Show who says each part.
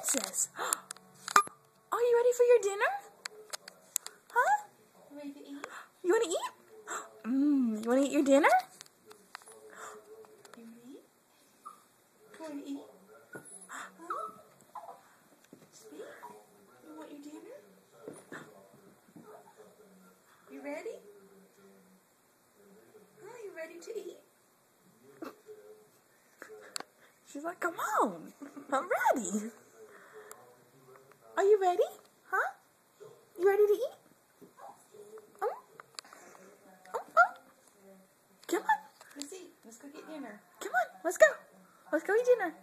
Speaker 1: princess. Are you ready for your dinner? Huh?
Speaker 2: Ready to eat?
Speaker 1: Mm, you want to eat? Mmm, you want to eat your dinner?
Speaker 2: You ready? Huh? You ready to eat?
Speaker 1: She's like, come on, I'm ready. You ready? Huh? You ready to eat? Um, um, um. Come on,
Speaker 2: Let's eat. Let's go get dinner.
Speaker 1: come on, let's go. Let's go eat dinner.